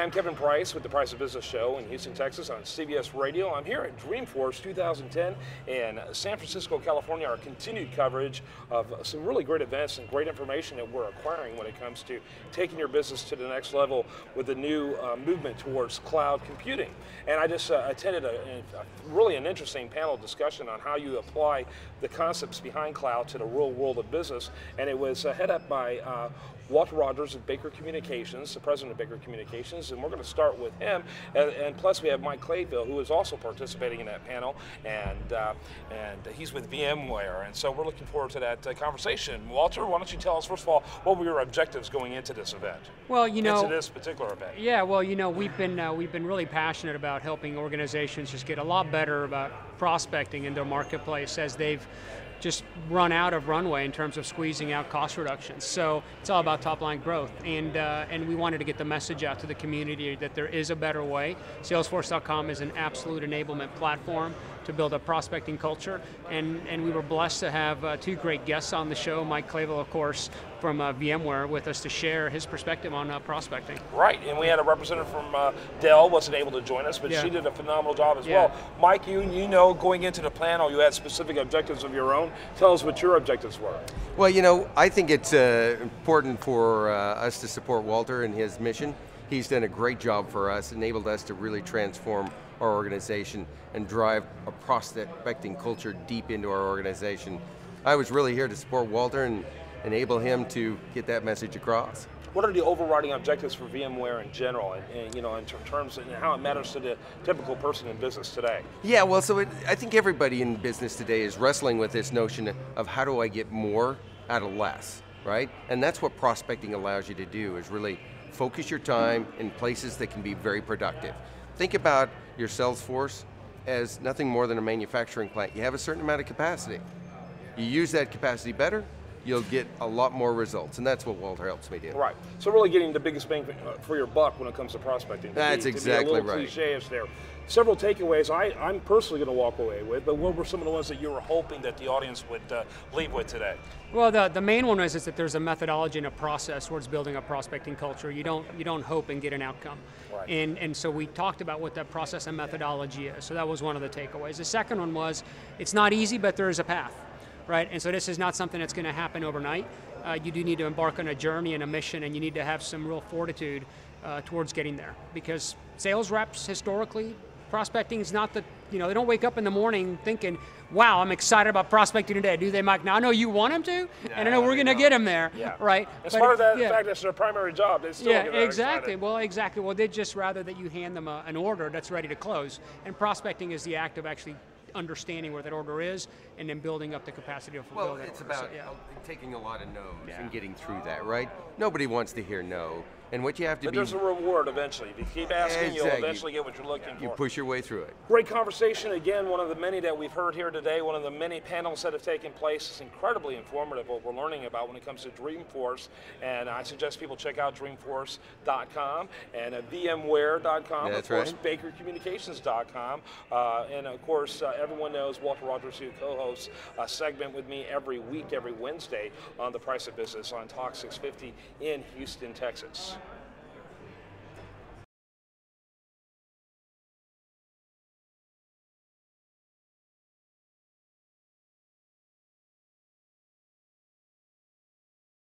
I'm Kevin Price with the Price of Business Show in Houston, Texas on CBS Radio. I'm here at Dreamforce 2010 in San Francisco, California. Our continued coverage of some really great events and great information that we're acquiring when it comes to taking your business to the next level with the new uh, movement towards cloud computing. And I just uh, attended a, a, really an interesting panel discussion on how you apply the concepts behind cloud to the real world of business. And it was uh, head up by uh, Walter Rogers of Baker Communications, the president of Baker Communications, and we're going to start with him. And, and plus, we have Mike Clayville, who is also participating in that panel, and uh, and he's with VMware, and so we're looking forward to that uh, conversation. Walter, why don't you tell us first of all what were your objectives going into this event? Well, you know, into this particular event. Yeah, well, you know, we've been uh, we've been really passionate about helping organizations just get a lot better about prospecting in their marketplace as they've just run out of runway in terms of squeezing out cost reductions. So it's all about top line growth, and uh, and we wanted to get the message out to the community that there is a better way. Salesforce.com is an absolute enablement platform to build a prospecting culture, and and we were blessed to have uh, two great guests on the show. Mike Clayville, of course, from uh, VMware, with us to share his perspective on uh, prospecting. Right, and we had a representative from uh, Dell wasn't able to join us, but yeah. she did a phenomenal job as yeah. well. Mike, you you know going into the panel, you had specific objectives of your own. Tell us what your objectives were. Well, you know, I think it's uh, important for uh, us to support Walter and his mission. He's done a great job for us, enabled us to really transform our organization and drive a prospecting culture deep into our organization. I was really here to support Walter and enable him to get that message across. What are the overriding objectives for VMware in general, and, and you know, in terms of how it matters to the typical person in business today? Yeah, well, so it, I think everybody in business today is wrestling with this notion of how do I get more out of less, right? And that's what prospecting allows you to do, is really focus your time in places that can be very productive. Think about your sales force as nothing more than a manufacturing plant. You have a certain amount of capacity. You use that capacity better, you'll get a lot more results, and that's what Walter helps me do. Right. So really getting the biggest bang for your buck when it comes to prospecting. That's be, exactly right. cliche there. Several takeaways I, I'm personally going to walk away with, but what were some of the ones that you were hoping that the audience would uh, leave with today? Well, the, the main one is, is that there's a methodology and a process towards building a prospecting culture. You don't you don't hope and get an outcome. Right. And and so we talked about what that process and methodology is. So that was one of the takeaways. The second one was it's not easy, but there is a path right? And so this is not something that's going to happen overnight. Uh, you do need to embark on a journey and a mission, and you need to have some real fortitude uh, towards getting there. Because sales reps, historically, prospecting is not the, you know, they don't wake up in the morning thinking, wow, I'm excited about prospecting today. Do they, Mike? Now, I know you want them to, yeah, and I know we're going to get them there, yeah. right? As part of that, yeah. fact that's their primary job, they still Yeah, exactly. Well, exactly. Well, they'd just rather that you hand them a, an order that's ready to close. And prospecting is the act of actually understanding where that order is and then building up the capacity to fulfill well, that it's order. about so, yeah. Uh, taking a lot of no's yeah. and getting through that, right? Nobody wants to hear no. And what you have to do. but be. there's a reward eventually. If you keep asking, exactly. you'll eventually get what you're looking you for. You push your way through it. Great conversation. Again, one of the many that we've heard here today, one of the many panels that have taken place. It's incredibly informative what we're learning about when it comes to Dreamforce. And I suggest people check out dreamforce.com and uh, VMware.com. That's of course, right. BakerCommunications.com. Uh, and of course, uh, everyone knows Walter Rogers, who co-hosts a segment with me every week, every Wednesday on The Price of Business on Talk 650 in Houston, Texas.